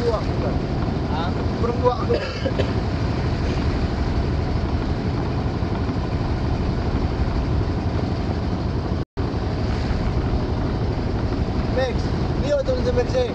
Berbuah bukan? Hah? Berbuah aku. Max, Leo turun sampai ke.